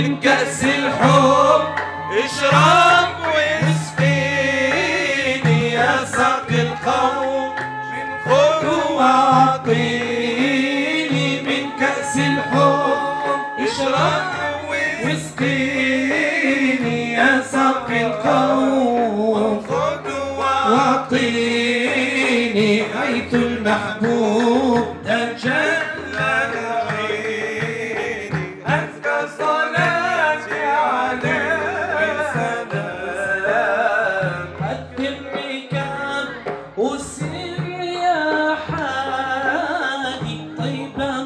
من كأس الحب اشرب واسقيني يا ساقي القوم. من خد واعطيني من كأس الحب اشرب واسقيني يا ساقي القوم. خذ واعطيني حيث المحبوب تنجلي وسر يا حالي طيبة